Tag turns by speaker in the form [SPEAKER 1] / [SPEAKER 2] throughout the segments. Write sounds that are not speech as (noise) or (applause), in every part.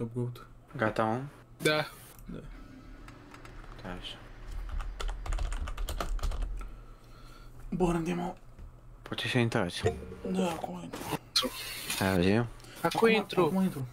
[SPEAKER 1] Top Goat.
[SPEAKER 2] Gata, mă?
[SPEAKER 3] Da.
[SPEAKER 2] Da, așa.
[SPEAKER 1] Bun, Dimo.
[SPEAKER 2] Puteți să intrați.
[SPEAKER 1] Da, acum intru.
[SPEAKER 2] Stai, auzi?
[SPEAKER 3] Acum intru.
[SPEAKER 1] Acum intru.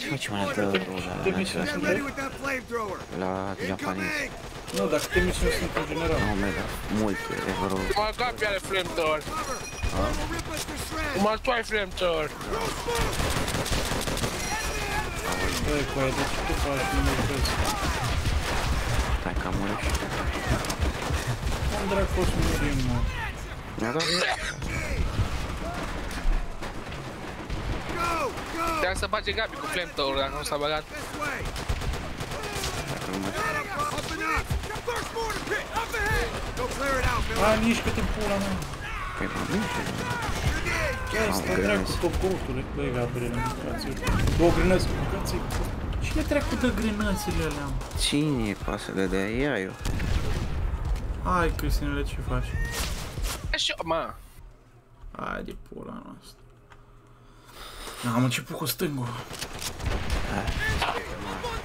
[SPEAKER 2] Ce
[SPEAKER 4] each
[SPEAKER 2] facem mai dată
[SPEAKER 4] mortar.
[SPEAKER 2] la
[SPEAKER 1] Te
[SPEAKER 2] acela?
[SPEAKER 4] Get ready with that flamethrower.
[SPEAKER 2] La japonez.
[SPEAKER 4] Incoming!
[SPEAKER 1] Nu, dacă te misiuni sunt în general.
[SPEAKER 2] Nu, mega, multe, e vă rog.
[SPEAKER 3] Mă gapi are flamethrower.
[SPEAKER 4] Cover! Or we'll rip us to shreds.
[SPEAKER 3] Cum tu ai flamethrower?
[SPEAKER 1] Băi, cu aia, de ce tu faci? Nu mă vezi.
[SPEAKER 2] Stai că am murit și tu.
[SPEAKER 1] Cum dracu o să murim, mă?
[SPEAKER 2] Mi-a dat?
[SPEAKER 4] Go! Go!
[SPEAKER 3] Trebuia să bage Gabi cu flamethrower dacă nu s-a băgat.
[SPEAKER 4] This way!
[SPEAKER 2] Dacă nu mai...
[SPEAKER 4] Up and up! The first mortar pit! Up ahead! Go clear it out, Miller!
[SPEAKER 1] Hai, mișcă-te în pula mea.
[SPEAKER 2] Păi, mă, nu știu.
[SPEAKER 1] Chiar
[SPEAKER 2] Am
[SPEAKER 1] stai
[SPEAKER 2] grenaz.
[SPEAKER 1] dracu top goatule. Băi, Gabriel, mâncați-i. Două grenăți, mâncați-i. Cine dracu dă grenățile alea? mă?
[SPEAKER 2] Cine poate să le dea? Ia eu.
[SPEAKER 1] Hai, Cristinele, ce faci?
[SPEAKER 3] Așa, mă.
[SPEAKER 1] Hai de pula noastră. Am început cu stângul.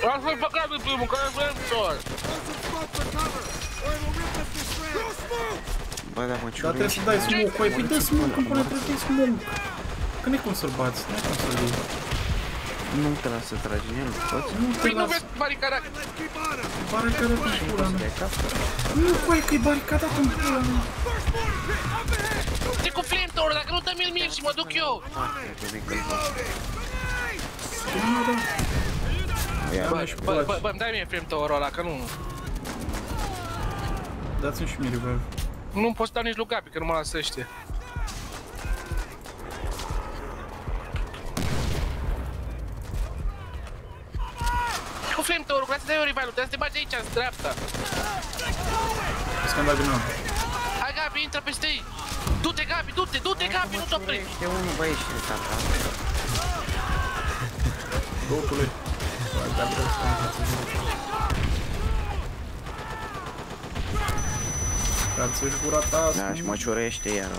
[SPEAKER 3] Lasă-l pe Gabi primul, care e flamethrower.
[SPEAKER 4] Throw some smoke for cover! Or it'll rip us to shreds! Throw smoke!
[SPEAKER 2] Bă, dar mă,
[SPEAKER 1] Dar trebuie să dai smoke, cu aia. Păi dă smoke, când pune trebuie să dai smoke. Că nu-i cum să-l bați, nu-i cum să-l iei.
[SPEAKER 2] Nu te las să tragi în el, poți?
[SPEAKER 1] Nu te
[SPEAKER 3] Păi nu
[SPEAKER 1] las,
[SPEAKER 3] vezi baricada?
[SPEAKER 4] Let's keep on him!
[SPEAKER 1] baricadat în pula
[SPEAKER 2] Poți să
[SPEAKER 1] mea.
[SPEAKER 2] dai cap?
[SPEAKER 1] Nu, cu aia, că-i baricadat în pula mea.
[SPEAKER 4] First mortar pit! Up ahead! Go
[SPEAKER 3] Ce cu flamethrower? Dacă nu dă-mi-l mie și mă duc eu.
[SPEAKER 2] Foarte bine că
[SPEAKER 4] reloading!
[SPEAKER 1] Ce nu, da.
[SPEAKER 2] Ia,
[SPEAKER 3] Bă,
[SPEAKER 1] și
[SPEAKER 3] bă,
[SPEAKER 1] place.
[SPEAKER 3] bă, bă, îmi dai mie flamethrower-ul ăla, că nu...
[SPEAKER 1] Dați-mi și mie revive.
[SPEAKER 3] Nu pot să dau nici lui Gabi, că nu mă lasă ăștia. Cu flamethrower-ul, vreau să dai o revive trebuie să te bagi aici, în dreapta.
[SPEAKER 1] Vezi că am dat grenada.
[SPEAKER 3] Hai Gabi, intră peste ei. Du-te Gabi, du-te, du-te Gabi, nu te opri.
[SPEAKER 2] Este unul, băi, și de tata.
[SPEAKER 1] Gotule. Hai, Gabriel, stai în față. Dați-și gura ta,
[SPEAKER 2] Da, și mă ciurește iar.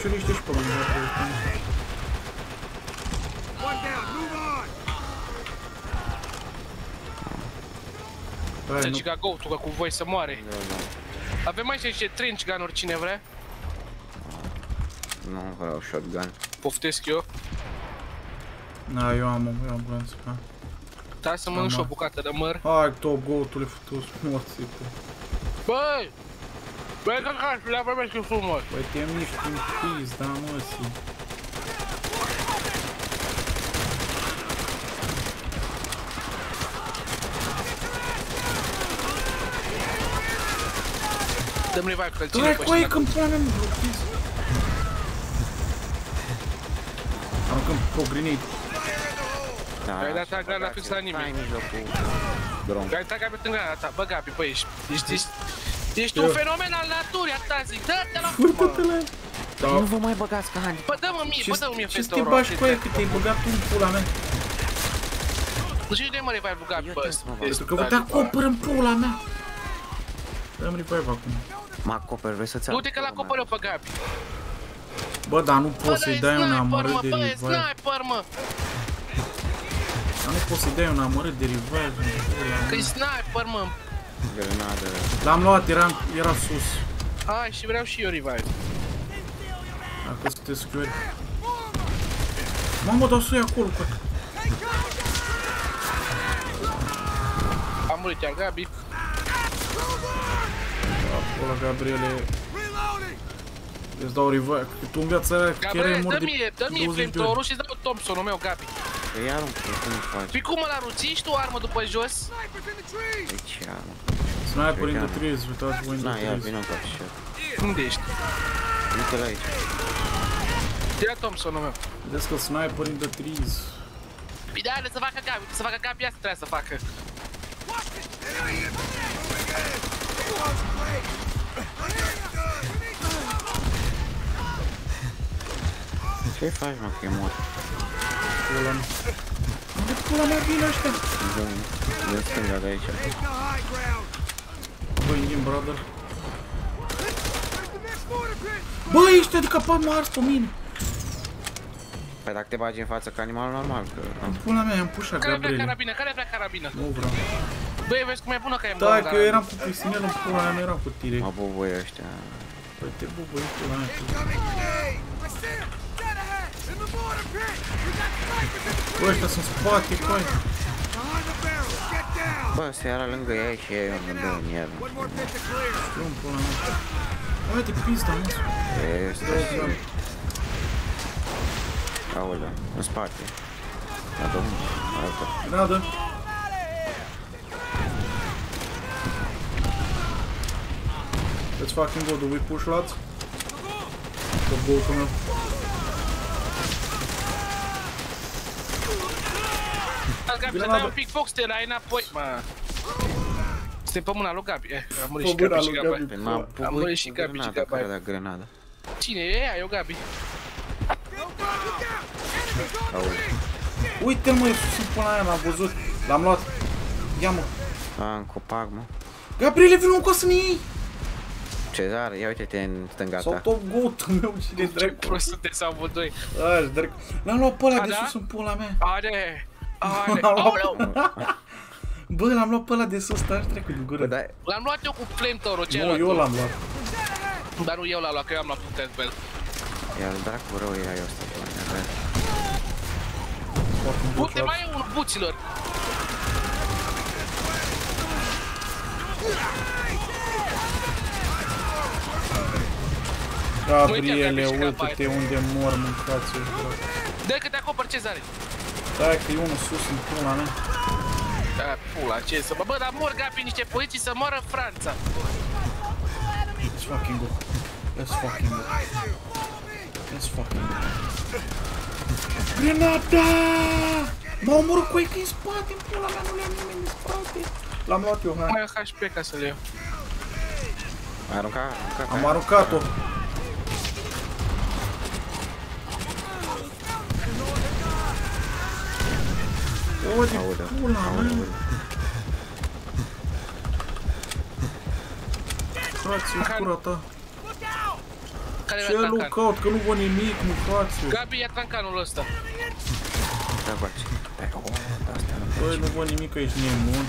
[SPEAKER 1] Ciurește și pe mine, Gabriel.
[SPEAKER 4] One down! Move on!
[SPEAKER 1] Hai,
[SPEAKER 3] Să
[SPEAKER 1] nu,
[SPEAKER 3] giga go că cu voi să moare.
[SPEAKER 2] Da, da.
[SPEAKER 3] Avem aici niște trench gun-uri, cine vrea.
[SPEAKER 2] Nu vreau shotgun.
[SPEAKER 3] Poftesc eu.
[SPEAKER 1] Na, eu am, eu am glanț. Ha.
[SPEAKER 3] Da, să mănânc și o bucată de măr.
[SPEAKER 1] Hai, top gotule, futus, morți tu.
[SPEAKER 3] Băi! Băi, că ca și le vorbesc eu frumos.
[SPEAKER 1] Băi, te miști în pizda, măsii.
[SPEAKER 3] Dăm revive că-l ține
[SPEAKER 1] Dai
[SPEAKER 3] pe
[SPEAKER 1] cu aia
[SPEAKER 3] ăștia.
[SPEAKER 1] când pune în blochezi. Aruncăm cu grenade.
[SPEAKER 2] Da,
[SPEAKER 3] Ai dat
[SPEAKER 2] și
[SPEAKER 3] agra la
[SPEAKER 2] băgați-l.
[SPEAKER 3] fix la nimic.
[SPEAKER 2] Stai în mijlocul drum.
[SPEAKER 3] Ai dat Gabi în grana ta. Bă, Gabi, băi, ești, ești, ești, ești
[SPEAKER 1] Eu.
[SPEAKER 3] un fenomen al naturii, atâta zic. Dă-te la
[SPEAKER 1] Furtă-te-le! Da.
[SPEAKER 2] Nu vă mai băgați ca hani.
[SPEAKER 3] Bă, dă-mă mie, bă, dă-mă mie
[SPEAKER 1] Ce să te
[SPEAKER 3] fetorul.
[SPEAKER 1] bagi cu aia cât te-ai băgat tu în pula mea?
[SPEAKER 3] Și de mă revive lui Gabi,
[SPEAKER 2] Eu
[SPEAKER 3] bă.
[SPEAKER 2] trebuie să mă bag.
[SPEAKER 1] Pentru că vă te acoperă în pula mea. Dăm revive acum.
[SPEAKER 2] Mă acoper, vrei să-ți
[SPEAKER 3] Du-te că l-acopăr eu pe Gabi.
[SPEAKER 1] Bă, dar nu
[SPEAKER 3] Bă,
[SPEAKER 1] poți să-i dai un
[SPEAKER 3] sniper,
[SPEAKER 1] amărât
[SPEAKER 3] mă,
[SPEAKER 1] de
[SPEAKER 3] bă, e
[SPEAKER 1] revive.
[SPEAKER 3] sniper, mă.
[SPEAKER 1] Dar nu poți să-i dai un amărât de revive în pula
[SPEAKER 3] Că e
[SPEAKER 1] mea.
[SPEAKER 3] sniper, mă.
[SPEAKER 2] Grenadă.
[SPEAKER 1] L-am luat, era, era sus.
[SPEAKER 3] Hai, și vreau și eu revive.
[SPEAKER 1] Dacă sunteți schiori. Mamă, dar să acolo, cu
[SPEAKER 3] Am murit iar Gabi.
[SPEAKER 1] Acolo, Gabriele. Îți dau revive. Că tu în viața aia chiar ai
[SPEAKER 3] Gabriel,
[SPEAKER 1] mor
[SPEAKER 3] dă
[SPEAKER 1] de
[SPEAKER 3] mie, dă mie
[SPEAKER 1] 20 de ori.
[SPEAKER 3] flamethrower-ul și dau Thompson-ul meu, Gabi.
[SPEAKER 2] Păi iar un pic, cum faci?
[SPEAKER 3] Păi cum îl aruți? Ești tu o armă după jos?
[SPEAKER 4] In!
[SPEAKER 2] De ce armă?
[SPEAKER 1] Sniper in the trees, uitați-vă in
[SPEAKER 2] Na,
[SPEAKER 1] the
[SPEAKER 2] ia,
[SPEAKER 1] trees.
[SPEAKER 2] vină ca și
[SPEAKER 3] Unde ești?
[SPEAKER 2] Uite-l aici.
[SPEAKER 3] Ia Thompson-ul meu.
[SPEAKER 1] Vedeți că sniper in the trees.
[SPEAKER 3] Păi de aia să facă Gabi, să facă Gabi, asta trebuie să facă.
[SPEAKER 2] Ce faci, mă, că e mort?
[SPEAKER 1] Pula mea. Unde pula mea vine ăștia?
[SPEAKER 2] Bun. Vezi stânga de aici.
[SPEAKER 4] Take the high ground.
[SPEAKER 1] Băi, in brother.
[SPEAKER 4] There's the next mortar pit.
[SPEAKER 1] Bă, ăștia de capat m-a ars pe mine.
[SPEAKER 2] Păi dacă te bagi în față ca animal normal, că...
[SPEAKER 1] Pula mea, am pușat
[SPEAKER 3] Care vrea
[SPEAKER 1] Gabriel.
[SPEAKER 3] carabină? Care vrea carabină?
[SPEAKER 1] Nu vreau.
[SPEAKER 3] Băi, vezi cum e bună că e
[SPEAKER 1] Da, că eu eram cu Cristinel în pula mea, nu eram cu tire.
[SPEAKER 2] Mă bubuie ăștia.
[SPEAKER 1] Păi te bubui pula mea. Bă, ăștia sunt spate, coi.
[SPEAKER 4] Behind the barrel. Get down.
[SPEAKER 2] Bă, se era lângă ei și ei unde dă în el.
[SPEAKER 4] One more pit to clear.
[SPEAKER 1] Eu în pula mea. Hai de pizda, mă.
[SPEAKER 2] Este și... Aolea, în spate. La domnul, altă.
[SPEAKER 1] Granadă. Let's fucking go, do we push lads? Top go-ul meu.
[SPEAKER 3] Gabi, să
[SPEAKER 1] Granadă.
[SPEAKER 3] dai un pic foc, să te dai înapoi. Mă. Suntem pe mâna lui Gabi. Eh, a murit și
[SPEAKER 1] Pe mâna
[SPEAKER 3] Gabi și
[SPEAKER 1] lui
[SPEAKER 3] Gabi.
[SPEAKER 1] Gabi.
[SPEAKER 2] Păi m-a
[SPEAKER 3] Am
[SPEAKER 2] bubuit
[SPEAKER 3] murit și
[SPEAKER 2] cu
[SPEAKER 3] Gabi și
[SPEAKER 2] grenada,
[SPEAKER 3] Gabi.
[SPEAKER 2] care da grenada.
[SPEAKER 3] Cine e ea? Eu Gabi.
[SPEAKER 2] Aolea.
[SPEAKER 1] Uite-l mă, e sus în pula aia, l-am văzut. L-am luat. Ia mă.
[SPEAKER 2] A, în copac, mă.
[SPEAKER 1] Gabriele, vină cu să ne iei!
[SPEAKER 2] Cezar, ia uite-te în stânga
[SPEAKER 1] Sau
[SPEAKER 2] ta.
[SPEAKER 1] top go-ul meu, cine
[SPEAKER 3] Ce
[SPEAKER 1] dracu.
[SPEAKER 3] prost sunteți amândoi.
[SPEAKER 1] Aș, dracu. L-am luat pe ăla
[SPEAKER 3] A,
[SPEAKER 1] de
[SPEAKER 3] da?
[SPEAKER 1] sus în pula mea.
[SPEAKER 3] Are! Are!
[SPEAKER 1] L-am (laughs) luat
[SPEAKER 3] Aoleu! (laughs)
[SPEAKER 1] Bă, l-am luat pe ăla de sus, stai trecut din
[SPEAKER 2] Bă,
[SPEAKER 1] gură.
[SPEAKER 2] da,
[SPEAKER 3] L-am luat eu cu flamethrower-ul
[SPEAKER 1] Nu,
[SPEAKER 3] celălalt.
[SPEAKER 1] eu l-am luat.
[SPEAKER 3] Dar nu eu l-am luat, că eu am luat putere pe el.
[SPEAKER 2] ia dracu rău era eu ăsta. pula mea, vezi?
[SPEAKER 1] Fucking
[SPEAKER 3] Bute,
[SPEAKER 1] bușat.
[SPEAKER 3] mai e unul, buților!
[SPEAKER 1] Gabriele,
[SPEAKER 3] Uite,
[SPEAKER 1] uite-te unde mor, mâncați eu.
[SPEAKER 3] Dă că te acopăr Cezare.
[SPEAKER 1] Stai că e unul sus în pula mea.
[SPEAKER 3] Da, pula, ce să mă... Bă, dar mor Gabi niște poliții să moară Franța.
[SPEAKER 1] Let's fucking go. Let's fucking go. Let's fucking go. Grenada! M-a omorât cu ei că în spate, în pula mea, nu le-am nimeni în spate. L-am luat eu, hai.
[SPEAKER 3] Mai am HP ca să le iau.
[SPEAKER 2] Ai aruncat? aruncat pe
[SPEAKER 1] Am
[SPEAKER 2] aia?
[SPEAKER 1] aruncat-o. O, de
[SPEAKER 2] Aoleu,
[SPEAKER 1] pula mea.
[SPEAKER 2] aoleu.
[SPEAKER 1] Frații, cura ta.
[SPEAKER 3] Care
[SPEAKER 1] Ce
[SPEAKER 3] vrea
[SPEAKER 1] lu
[SPEAKER 3] trancan?
[SPEAKER 1] caut? Că nu văd nimic, nu frații.
[SPEAKER 3] Gabi, ia trancanul ăsta.
[SPEAKER 2] Da, face. Hai, o, da, asta nu.
[SPEAKER 1] Băi, nu văd nimic aici, nebun.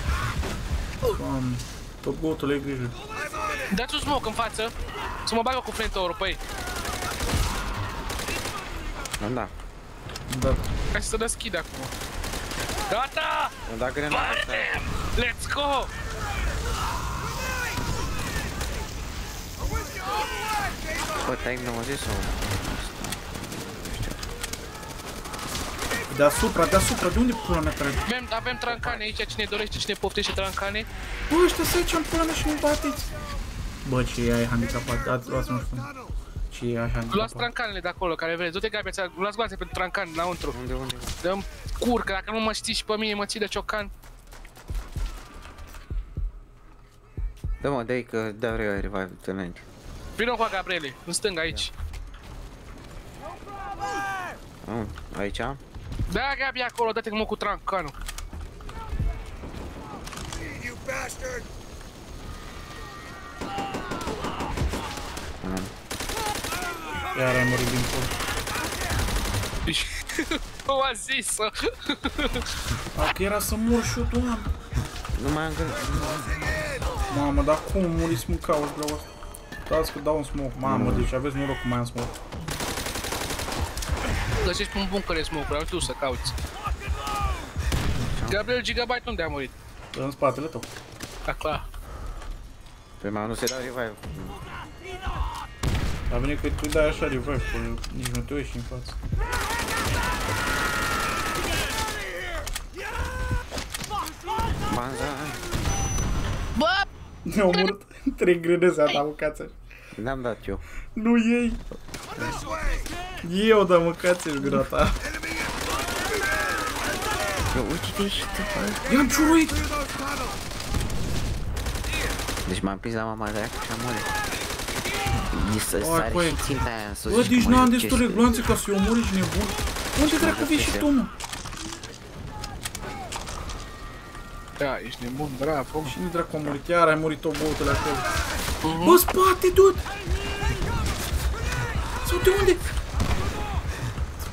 [SPEAKER 1] Doamne. Top go-ul, ai grijă.
[SPEAKER 3] Dați un smoke în față. Să mă bagă cu flamethrower-ul pe ei.
[SPEAKER 2] Da,
[SPEAKER 1] Da.
[SPEAKER 3] Hai să deschid acum. Gata!
[SPEAKER 2] am dat grenada asta.
[SPEAKER 3] Let's go!
[SPEAKER 2] Bă, te-ai nouăzit sau?
[SPEAKER 1] Deasupra, deasupra, de unde pula mea trage?
[SPEAKER 3] Avem, avem trancane aici, cine dorește, cine poftește trancane.
[SPEAKER 1] Bă, ăștia să aici în pula mea și nu bateți. Bă, ce e aia handicapat? Dați, luați, nu știu. Ce e aia
[SPEAKER 3] Luați
[SPEAKER 1] handicapat?
[SPEAKER 3] trancanele de acolo, care vreți. Du-te, Gabi, ți- luați gloanțe pentru trancan înăuntru.
[SPEAKER 2] Unde, unde?
[SPEAKER 3] Dăm curcă, dacă nu mă știi și pe mine, mă ții de ciocan.
[SPEAKER 2] Da, mă, dai că dau eu revive înainte.
[SPEAKER 3] Vino cu Gabriele, în stânga aici.
[SPEAKER 2] Mm, aici am?
[SPEAKER 3] Da, Gabi, acolo, dă-te mă cu trancanul.
[SPEAKER 4] You bastard!
[SPEAKER 1] Iar ai murit din pula. (laughs)
[SPEAKER 3] O a zis-o.
[SPEAKER 1] A, că era să mor și eu, doamne.
[SPEAKER 2] Nu mai am gândit.
[SPEAKER 1] Mamă, dar cum muriți mâncau vreau asta? Dați că dau un smoke. Mamă, deci aveți noroc că mai am smoke.
[SPEAKER 3] Găsești un bunker de smoke, vreau tu să cauți. Gabriel Gigabyte unde a murit?
[SPEAKER 1] În spatele tău.
[SPEAKER 3] Acolo.
[SPEAKER 2] Pe mai nu se dau revive.
[SPEAKER 1] A venit că tu dai așa revive, că nici nu te uiți în față.
[SPEAKER 2] Banza,
[SPEAKER 3] Bă!
[SPEAKER 1] Ne-au omorât trei greneze a dat mâncați
[SPEAKER 2] n-am dat eu.
[SPEAKER 1] Nu ei.
[SPEAKER 4] This way!
[SPEAKER 1] Eu da mâncați în gura ta.
[SPEAKER 2] Eu, uite-te și tu, bă.
[SPEAKER 1] I-am ciuruit.
[SPEAKER 4] Clear those tunnels!
[SPEAKER 2] Deci m-am prins la mama de aia cu șamole. Mi se
[SPEAKER 1] Oi,
[SPEAKER 2] sare
[SPEAKER 1] coi.
[SPEAKER 2] și ținta aia în sus.
[SPEAKER 1] Bă,
[SPEAKER 2] și
[SPEAKER 1] deci
[SPEAKER 2] mă
[SPEAKER 1] n-am
[SPEAKER 2] duce
[SPEAKER 1] destule
[SPEAKER 2] și-
[SPEAKER 1] gloanțe ca să-i omori și nebun. Unde dracu vii și tu, mă?
[SPEAKER 3] Da, ești nebun, bravo.
[SPEAKER 1] Cine dracu a murit? Iar ai murit o băutele acolo. Bă, spate, dude! Sau de unde?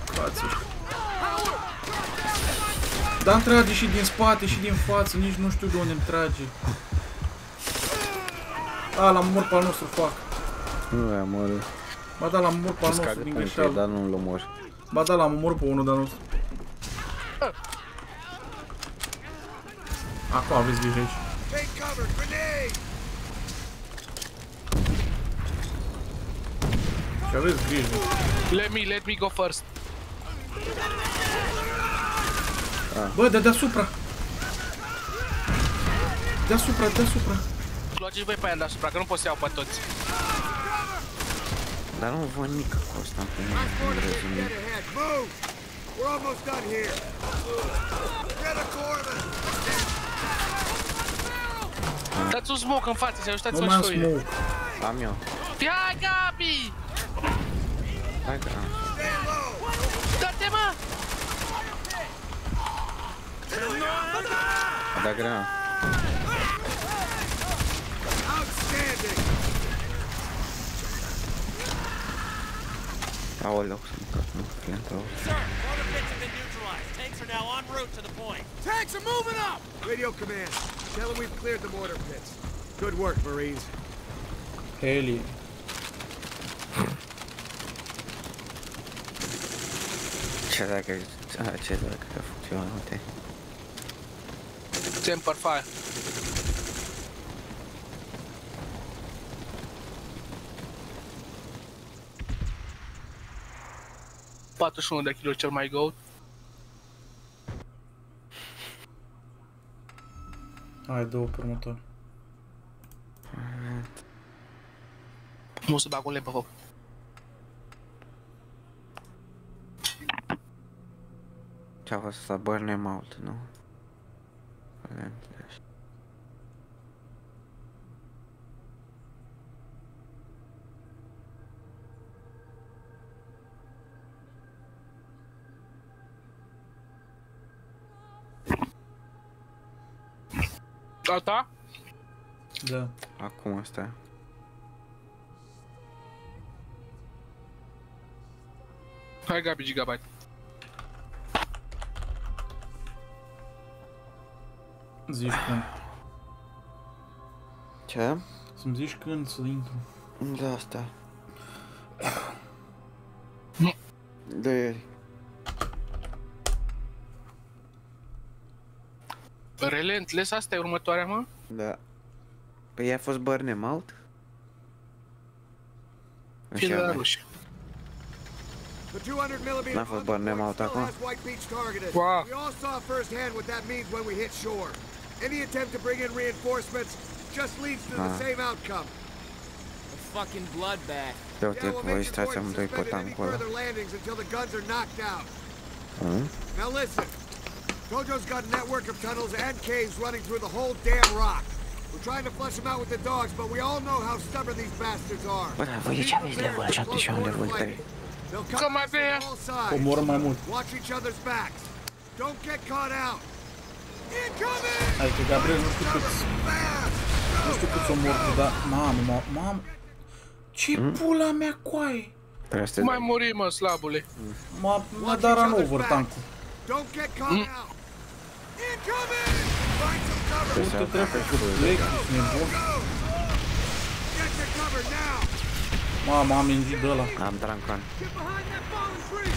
[SPEAKER 1] Față. Dar îmi trage și din spate și din față, nici nu știu de unde îmi trage. A, l-am mort pe al nostru, fac.
[SPEAKER 2] Nu i-am omorât.
[SPEAKER 1] Ba da, l-am mort pe al nostru
[SPEAKER 2] Scade
[SPEAKER 1] din
[SPEAKER 2] pentru ei,
[SPEAKER 1] greșeală.
[SPEAKER 2] dar nu-l omor.
[SPEAKER 1] Ba da, l-am omorât pe unul de-al nostru. Acum aveți grijă aici.
[SPEAKER 4] Take cover! Grenade!
[SPEAKER 1] Și aveți grijă.
[SPEAKER 3] Let me, let me go first.
[SPEAKER 1] Bă, de deasupra! Deasupra, deasupra.
[SPEAKER 3] Luați voi pe aia deasupra, că nu pot să iau pe toți.
[SPEAKER 2] Dar nu văd nici cu ăsta pe mine. Nu
[SPEAKER 4] Mortar pits
[SPEAKER 2] rezum.
[SPEAKER 4] dead ahead. Move! We're almost done here. Get a Corbin!
[SPEAKER 3] Dați un smoke în față, să
[SPEAKER 1] Nu
[SPEAKER 3] ajutați-mă
[SPEAKER 1] mai am
[SPEAKER 3] și voi.
[SPEAKER 1] smoke.
[SPEAKER 2] Am eu.
[SPEAKER 3] Ia, Gabi!
[SPEAKER 2] Hai că am.
[SPEAKER 4] Stay low!
[SPEAKER 3] Dă-te, mă!
[SPEAKER 2] A dat greu. Our locks no. Sir,
[SPEAKER 5] motor pits have been neutralized. Tanks are now en route to the point.
[SPEAKER 4] Tanks are moving up! Radio command. Tell them we've cleared the mortar pits. Good work, Marines.
[SPEAKER 1] Hell yeah.
[SPEAKER 2] Ce dacă... Ce dacă... Ce dacă... Ce dacă...
[SPEAKER 3] Ce dacă... Ce dacă... ...41 de kilo cel mai goat.
[SPEAKER 1] Hai, două pe următor.
[SPEAKER 3] Nu să bag un lemn pe foc.
[SPEAKER 2] Ce a fost asta? Burn out, nu? Relentless.
[SPEAKER 3] Alta?
[SPEAKER 1] Da.
[SPEAKER 2] Acum asta.
[SPEAKER 3] Hai Gabi Gigabyte.
[SPEAKER 1] Zici când.
[SPEAKER 2] Ce?
[SPEAKER 1] Să-mi zici când să intru.
[SPEAKER 2] Da, asta. De ieri.
[SPEAKER 3] Relentless, asta e următoarea, mă?
[SPEAKER 2] Da. Păi a fost burn out?
[SPEAKER 3] Fie
[SPEAKER 2] Așa,
[SPEAKER 3] la
[SPEAKER 2] da.
[SPEAKER 3] ruși.
[SPEAKER 4] The 200 millimeter
[SPEAKER 2] N-a fost bani, ne-am
[SPEAKER 4] Still
[SPEAKER 2] auzit acum.
[SPEAKER 4] has White Beach targeted.
[SPEAKER 3] Wow.
[SPEAKER 4] We all saw firsthand what that means when we hit shore. Any attempt to bring in reinforcements just leads to the
[SPEAKER 2] Ah.
[SPEAKER 4] same outcome.
[SPEAKER 5] A fucking bloodbath.
[SPEAKER 2] Ia uite,
[SPEAKER 4] Yeah, we'll
[SPEAKER 2] voi
[SPEAKER 4] make
[SPEAKER 2] stați
[SPEAKER 4] support
[SPEAKER 2] amândoi pe
[SPEAKER 4] suspended any
[SPEAKER 2] tancul ăla.
[SPEAKER 4] further landings until the guns are knocked out.
[SPEAKER 2] Mhm.
[SPEAKER 4] Now listen, Tojo's got a network of tunnels and caves running through the whole damn rock. We're trying to flush them out with the dogs, but we all know how stubborn these bastards are.
[SPEAKER 2] Bă, dar voi de ce aveți level 7 și eu am level 3?
[SPEAKER 4] They'll
[SPEAKER 3] Come
[SPEAKER 4] come
[SPEAKER 3] on,
[SPEAKER 4] from
[SPEAKER 3] man.
[SPEAKER 4] all sides.
[SPEAKER 1] Omoră mai mult.
[SPEAKER 4] Watch each other's backs. Don't get caught out. Incoming!
[SPEAKER 1] Adică Gabriel nu știu cât,
[SPEAKER 4] Fast!
[SPEAKER 1] nu știu cât s-o mor tu, dar mamă, mamă, mamă. Ce pula mea coaie?
[SPEAKER 2] Trebuie să
[SPEAKER 3] Mai muri, mă, slabule.
[SPEAKER 1] M-a, m-a dat run over tankul.
[SPEAKER 4] Don't get caught mm. out. Incoming! Find some cover.
[SPEAKER 2] Trebuie să
[SPEAKER 1] Uite, trebuie
[SPEAKER 2] atacă
[SPEAKER 1] cu
[SPEAKER 2] și
[SPEAKER 1] plec, ești nebun.
[SPEAKER 4] Get to cover now.
[SPEAKER 1] Mamă, am ingit de ăla.
[SPEAKER 2] Am Drancon.
[SPEAKER 4] Get behind that fallen tree.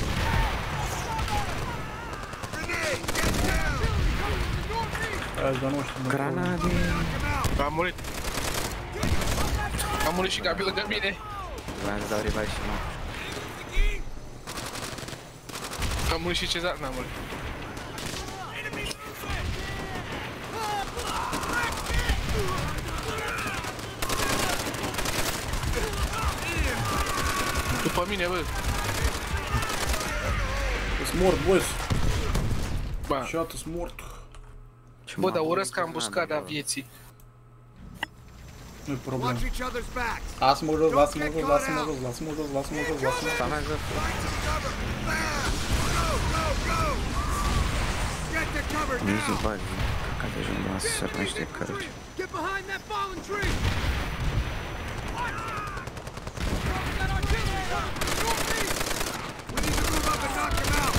[SPEAKER 4] Grenade, get down.
[SPEAKER 1] Hai, dar nu știu. mă,
[SPEAKER 2] Granade!
[SPEAKER 3] Am murit. Am murit și Gabi lângă mine.
[SPEAKER 2] Vreau să dau revive și nu.
[SPEAKER 3] Am murit și Cezar, n-am murit. După mine, bă.
[SPEAKER 1] Sunt mort, boys.
[SPEAKER 3] Ba.
[SPEAKER 1] Și atât sunt mort.
[SPEAKER 2] Ce
[SPEAKER 3] Bă,
[SPEAKER 2] m-a
[SPEAKER 3] dar
[SPEAKER 2] murit
[SPEAKER 3] urăsc ambuscada
[SPEAKER 2] granada,
[SPEAKER 3] vieții.
[SPEAKER 1] Nu-i problemă.
[SPEAKER 4] Watch each other's backs.
[SPEAKER 1] Lasă-mă jos, lasă-mă jos, lasă-mă jos, lasă-mă jos, lasă-mă jos, lasă-mă
[SPEAKER 2] bă. Sta mea jos.
[SPEAKER 4] Cover. Fast. Go, go, go. Get to cover
[SPEAKER 2] Nici nu
[SPEAKER 4] now.
[SPEAKER 2] bagi. Deci nu să se niște căruci.
[SPEAKER 4] Get behind that fallen tree! We need to move up and knock him out!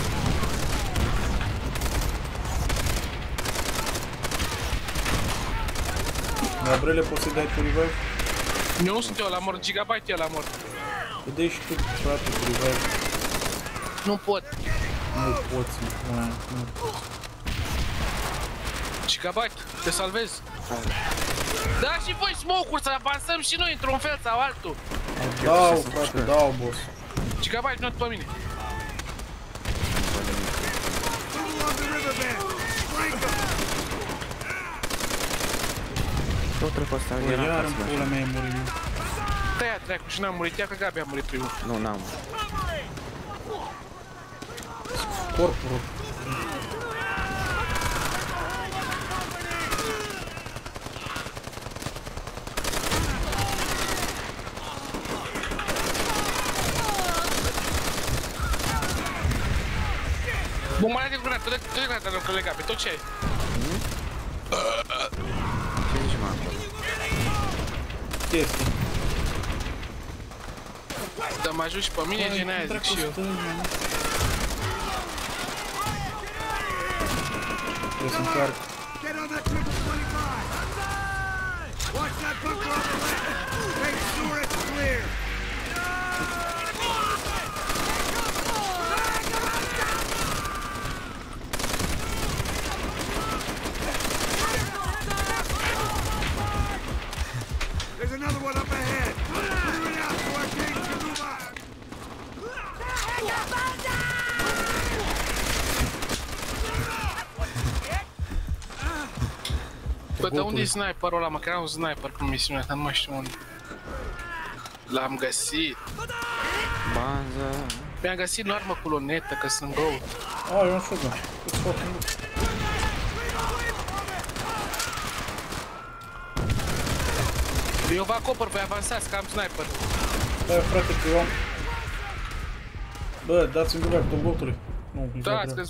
[SPEAKER 1] Gabriele, poți să dai tu revive?
[SPEAKER 3] Eu nu sunt eu la mort, Gigabyte e la mort.
[SPEAKER 1] Dă și tu, frate, tu revive.
[SPEAKER 3] Nu pot.
[SPEAKER 1] Nu poți, mă, nu.
[SPEAKER 3] Gigabyte, te salvez. Da și voi smoke-uri să avansăm și noi într-un fel sau altul.
[SPEAKER 1] Dau, frate, dau, boss.
[SPEAKER 3] Gigabyte, nu pe mine.
[SPEAKER 4] Move along the riverbed! Flank them!
[SPEAKER 2] Tot trebuie să
[SPEAKER 1] Bă,
[SPEAKER 2] era
[SPEAKER 1] iar
[SPEAKER 2] în
[SPEAKER 1] în
[SPEAKER 2] față,
[SPEAKER 1] pula mea e murit.
[SPEAKER 3] Tăia dracu și n-am murit, ia că Gabi a murit primul.
[SPEAKER 2] Nu, n-am.
[SPEAKER 1] Corpul.
[SPEAKER 3] Bombardează cu granată, tot de granată de lucrurile Gabi, tot ce ai.
[SPEAKER 2] Ce zici, mă, acolo?
[SPEAKER 1] Chestii.
[SPEAKER 3] Dar mă ajut și pe mine, gen aia zic și eu.
[SPEAKER 1] Trebuie să
[SPEAKER 3] Bă, dar unde e sniperul ăla, mă? Că era un sniper cu misiunea asta, nu mai știu unde. L-am găsit.
[SPEAKER 2] Banză.
[SPEAKER 3] Mi-am găsit în armă cu lunetă, că sunt gold.
[SPEAKER 1] Ah, eu un shotgun. It's fucking good.
[SPEAKER 3] Eu vă acopăr, voi avansați, că am sniper.
[SPEAKER 1] Da, frate, că eu am... Bă, dați-mi revive, tot botului. Nu, nu
[SPEAKER 3] Da, că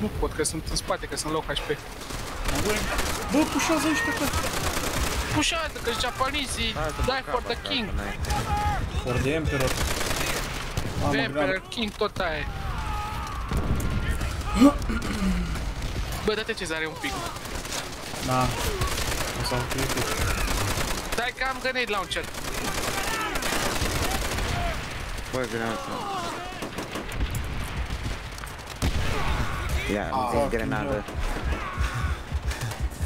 [SPEAKER 3] nu pot, că sunt în spate, că sunt low HP.
[SPEAKER 1] Bă, pușează aici pe cap.
[SPEAKER 3] Pușează, că japonezii,
[SPEAKER 2] Hai, dă-mă
[SPEAKER 3] die for
[SPEAKER 2] capa,
[SPEAKER 3] the
[SPEAKER 2] capa,
[SPEAKER 3] king.
[SPEAKER 2] n-ai.
[SPEAKER 1] For the Emperor. Mamă,
[SPEAKER 3] Emperor,
[SPEAKER 1] grab.
[SPEAKER 3] king, tot aia e. Bă, dă-te cezare un pic.
[SPEAKER 1] Na. O să am click
[SPEAKER 3] Dai că am grenade launcher.
[SPEAKER 2] Bă, granată. Ia,
[SPEAKER 1] Ah,
[SPEAKER 2] zi grenadă.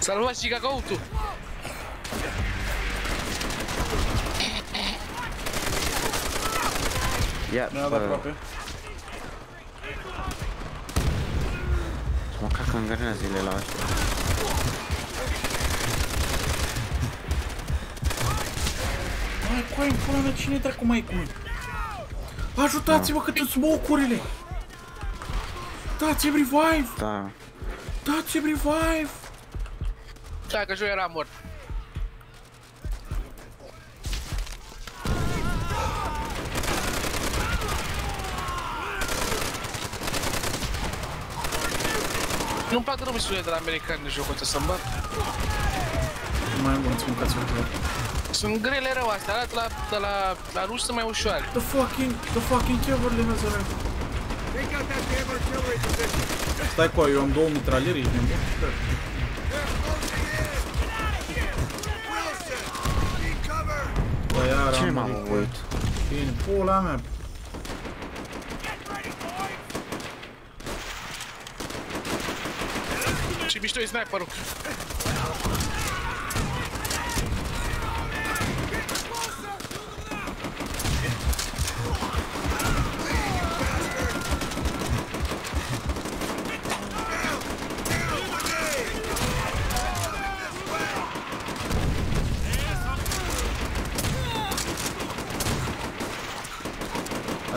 [SPEAKER 3] Salvați și gagautul.
[SPEAKER 2] Ia,
[SPEAKER 1] Mi-a dat
[SPEAKER 2] bă,
[SPEAKER 1] aproape.
[SPEAKER 2] mă cacă în grenazile la ăștia.
[SPEAKER 1] Hai, coai, în pula mea, cine dracu mai e cu noi? Ajutați-mă că sunt smoke-urile! Dați-mi revive!
[SPEAKER 2] Da.
[SPEAKER 1] Dați-mi revive!
[SPEAKER 3] Da, că joi era mort. Nu-mi plac rău misiunile de la americani de jocul ăsta să-mi bat.
[SPEAKER 1] Nu mai bun, îți mâncați o
[SPEAKER 3] Sunt grele rău astea, alea de la, de la, la ruși sunt mai ușoare.
[SPEAKER 1] The fucking, the fucking cavalry has arrived.
[SPEAKER 4] Take out that damn artillery position!
[SPEAKER 1] Stai cu eu am două mitraliere, ești nebun? Bă, iar
[SPEAKER 2] Cine
[SPEAKER 1] am
[SPEAKER 2] m-am
[SPEAKER 1] murit.
[SPEAKER 2] uit?
[SPEAKER 1] Bine, pula mea.
[SPEAKER 3] Ce mișto e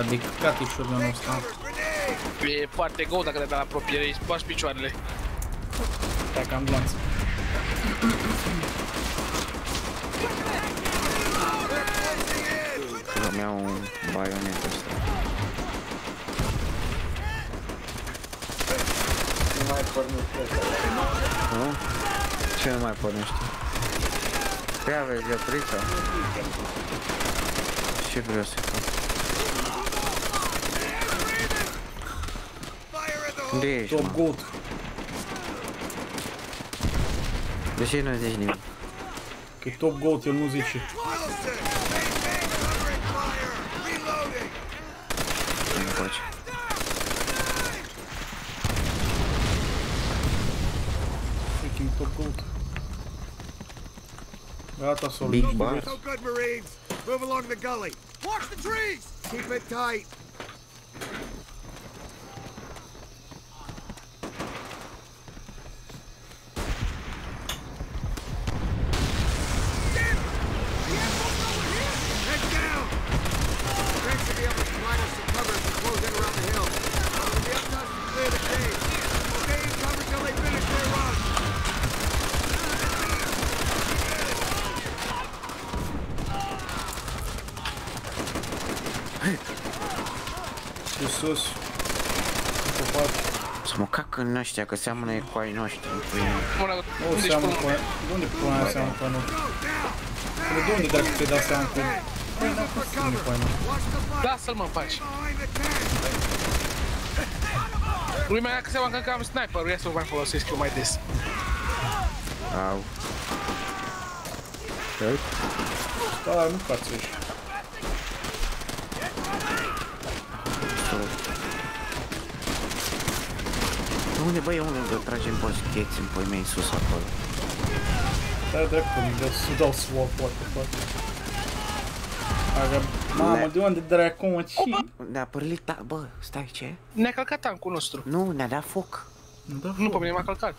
[SPEAKER 3] sniperul.
[SPEAKER 1] Adică cati shotgun-ul ăsta.
[SPEAKER 4] Grenade!
[SPEAKER 3] E foarte gol dacă le dai la apropiere, îi spargi picioarele.
[SPEAKER 1] Dacă am glanț.
[SPEAKER 2] Îmi iau un baionet ăsta. Nu? Ce nu mai pornește? Prea vezi, opriți Ce vreau să Deze.
[SPEAKER 1] Top
[SPEAKER 4] goed. Причина здесь не Топ
[SPEAKER 2] гол тяну зичи.
[SPEAKER 1] Каким топ гол Это zo.
[SPEAKER 2] Big bar.
[SPEAKER 4] Move along the gully. Watch the trees. Keep it tight.
[SPEAKER 1] Și sus. Ce faci?
[SPEAKER 2] Să mă cac în ăștia, că seamănă cu ai noștri. cu ei.
[SPEAKER 3] Mă,
[SPEAKER 1] Nu
[SPEAKER 3] unde ești
[SPEAKER 1] seamănă
[SPEAKER 3] până
[SPEAKER 1] cu aia. De unde pune aia seamănă cu aia nu? Până de unde dacă ți-ai dat seama cu... Păi n-am fost să nu cu aia nu.
[SPEAKER 4] Watch the fire
[SPEAKER 3] Lasă-l mă în pace.
[SPEAKER 4] behind the tank.
[SPEAKER 3] Lumea mea că seama că încă am sniper-ul, ia să o mai folosesc eu mai des.
[SPEAKER 2] Au. Help?
[SPEAKER 1] Stai, nu faci ăștia.
[SPEAKER 2] Unde băi, unde îl tragem pe scheți în pui mei sus acolo?
[SPEAKER 1] Stai drept că mi dau să dau swap, what the fuck. Aga, mamă, de unde dracu, mă, ce?
[SPEAKER 2] Ne-a părlit, ta... bă, stai, ce?
[SPEAKER 3] Ne-a călcat tancul nostru.
[SPEAKER 2] Nu, ne-a dat foc.
[SPEAKER 1] Nu da
[SPEAKER 3] Nu, pe
[SPEAKER 1] foc,
[SPEAKER 3] mine m-a călcat.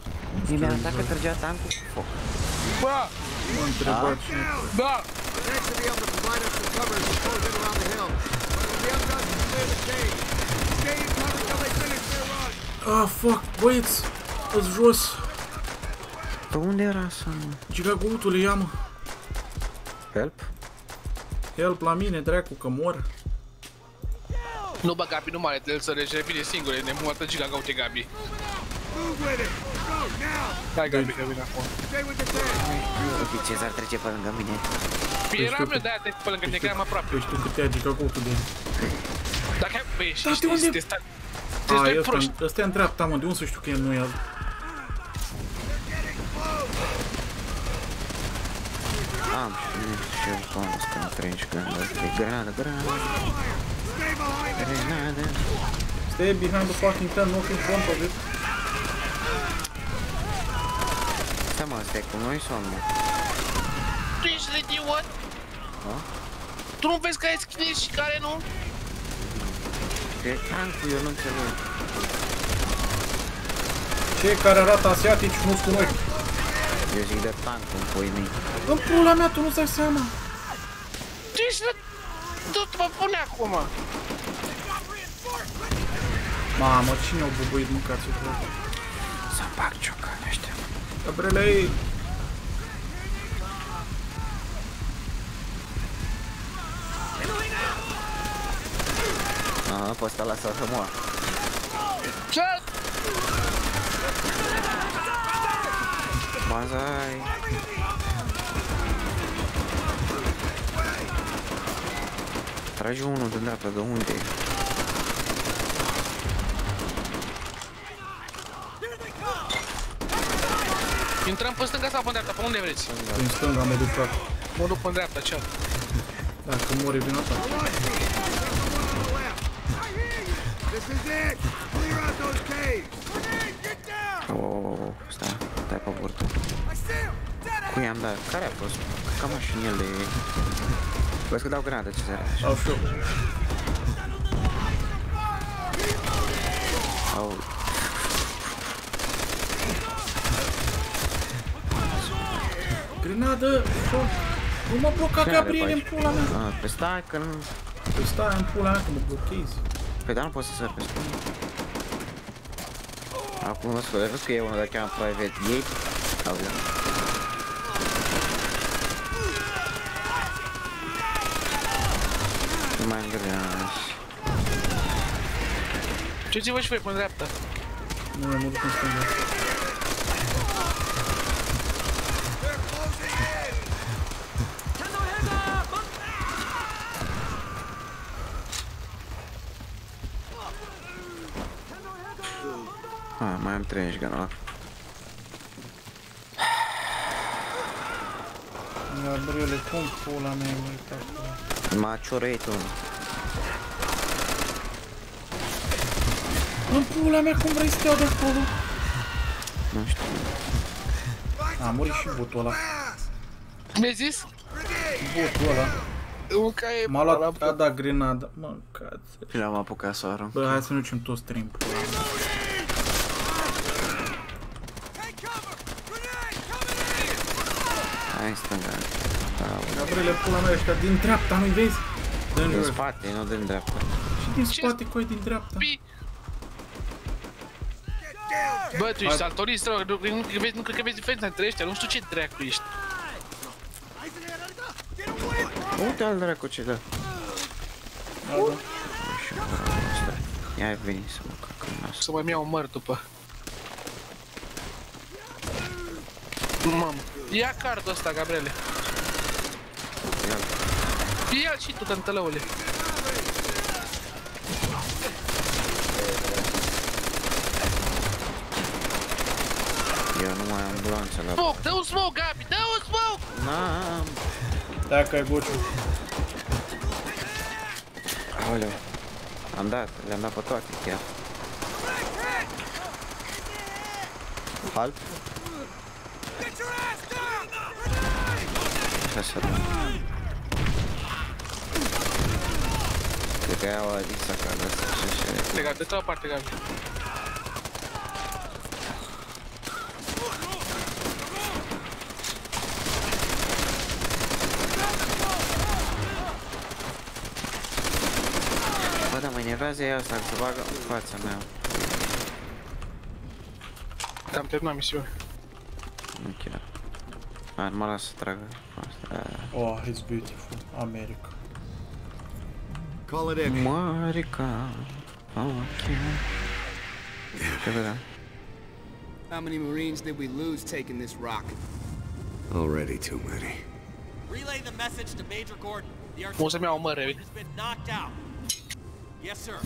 [SPEAKER 2] Mi-a arătat că trăgea tancul cu foc.
[SPEAKER 3] Bă,
[SPEAKER 1] mă întreba cine.
[SPEAKER 3] da,
[SPEAKER 4] Tank should be able to provide us some cover as we close in around the hill. But it'll be up to us to clear the cave. Stay in cover till they finish their run.
[SPEAKER 1] Ah, fuck, băieți, îți jos.
[SPEAKER 2] Pe unde era să...
[SPEAKER 1] Gigagoutule, ia-mă.
[SPEAKER 2] Help?
[SPEAKER 1] Help la mine, dracu, că mor.
[SPEAKER 3] nu bă Gabi, nu mare de el să revine singur, e nemoartă giga gaute Gabi.
[SPEAKER 4] Move with it. Go now.
[SPEAKER 3] Hai Gabi, că vine acum.
[SPEAKER 4] Stay with the tank.
[SPEAKER 2] Uite, Cezar trece pe lângă mine.
[SPEAKER 3] Păi eram eu de-aia de pe lângă tine, că eram aproape.
[SPEAKER 1] Păi știu cât ia Gigagoutul de...
[SPEAKER 3] Dacă ai, băi, și
[SPEAKER 1] Da, de
[SPEAKER 3] știi,
[SPEAKER 1] unde-
[SPEAKER 3] te sta...
[SPEAKER 1] A,
[SPEAKER 3] Te stai
[SPEAKER 1] ăsta,
[SPEAKER 3] proști.
[SPEAKER 1] ăsta e în dreapta, mă, de unde să știu că e nu e el?
[SPEAKER 2] Am și eu cunosc că nu trenci când ăsta e granadă, granadă,
[SPEAKER 4] Stay behind it.
[SPEAKER 2] granadă.
[SPEAKER 1] Stay behind the fucking tent, not in front of it.
[SPEAKER 2] Stai mă, ăsta e cu noi sau nu?
[SPEAKER 3] Tu ești idiot?
[SPEAKER 2] Da?
[SPEAKER 3] Tu nu vezi că ai skills și care nu?
[SPEAKER 2] Că e tancul, eu nu înțeleg.
[SPEAKER 1] Cei care arată asiatici nu-s cu noi.
[SPEAKER 2] Eu zic de tancul în pui mei.
[SPEAKER 1] În pula mea, tu nu-ți dai seama.
[SPEAKER 3] Tu ești... Tu te mă pune acum.
[SPEAKER 1] Mamă, cine au bubuit mâncați-o?
[SPEAKER 2] Să-mi bag ciocani ăștia.
[SPEAKER 1] Gabrielei!
[SPEAKER 2] Aha, pe ăsta lasă să moară.
[SPEAKER 3] Ce?
[SPEAKER 2] Banzai. Trage unul de dreapta, de unde?
[SPEAKER 3] Intrăm pe stânga sau pe dreapta? Pe unde vreți?
[SPEAKER 1] Prin stânga mă duc fac.
[SPEAKER 3] Mă duc pe dreapta, ce
[SPEAKER 1] Dacă mori din asta.
[SPEAKER 4] This is it. Clear out those caves. Get down.
[SPEAKER 2] Oh, stai, stai pe burtă. Cui am dat? Care a fost? Ca mașinile... Vezi că dau granadă, ce
[SPEAKER 1] și eu.
[SPEAKER 2] Au...
[SPEAKER 1] Grenadă! Nu mă bloca Gabriel în pula mea!
[SPEAKER 2] Ah, pe stai că nu...
[SPEAKER 1] Păi stai în pula mea că mă blochezi.
[SPEAKER 2] Păi dar nu pot să sar pe spune. Acum o să vezi că e unul de cheamă private gate. Auzi. Nu mai îngrenați.
[SPEAKER 3] Ce ți vă și voi pe dreapta?
[SPEAKER 1] Nu mă duc în stânga.
[SPEAKER 2] Am 30 gun ăla.
[SPEAKER 1] Gabriele, cum pula mea ai murit acolo?
[SPEAKER 2] M-a cioreit unul.
[SPEAKER 1] În pula mea, cum vrei să te iau de acolo?
[SPEAKER 2] Nu știu.
[SPEAKER 1] A murit și botul ăla.
[SPEAKER 3] Mi-ai zis?
[SPEAKER 1] Botul ăla.
[SPEAKER 3] Caie
[SPEAKER 1] M-a luat, a dat grenada. Mă, cață.
[SPEAKER 2] Și l-am apucat să o arunc.
[SPEAKER 1] Bă, hai să nu ducem toți trei în pula mea.
[SPEAKER 2] Hai în stânga. Da,
[SPEAKER 1] Gabriele, pula mea, ăștia din dreapta, nu-i vezi? Dă în
[SPEAKER 2] din
[SPEAKER 1] jos.
[SPEAKER 2] spate, nu din dreapta.
[SPEAKER 1] Și din spate, coi, din dreapta.
[SPEAKER 3] Pi! Bă, tu ești saltorist, rău, nu, nu, nu, vezi- nu cred că vezi diferența între ăștia, nu știu ce dracu ești.
[SPEAKER 4] Get away from
[SPEAKER 2] Uite al dracu ce dă.
[SPEAKER 1] Da, da.
[SPEAKER 2] Și ăla ăsta. Ia veni să mă cac în nas.
[SPEAKER 3] Să mai iau măr după. Mamă. Ia cardul ăsta, Gabriele. Ia și tu, tântălăule.
[SPEAKER 2] Eu nu mai am ambulanță la...
[SPEAKER 3] Smoke, dă un smoke, Gabi, dă un smoke!
[SPEAKER 2] N-am.
[SPEAKER 1] Dacă ai gociu.
[SPEAKER 2] Aoleu. Am dat, le-am dat pe toate chiar. Halt. Așa să rămân. Cred că iau Adița ca de asta și așa.
[SPEAKER 3] De Gabi, de toată parte, Gabi.
[SPEAKER 2] Bă, dar mă enervează ea asta, că
[SPEAKER 1] Oh, it's beautiful. America.
[SPEAKER 4] Call it in.
[SPEAKER 2] America. Okay.
[SPEAKER 6] How many Marines did we lose taking this rock?
[SPEAKER 4] Already too many.
[SPEAKER 5] Relay the message to Major Gordon. The artillery has been knocked out. Yes, sir.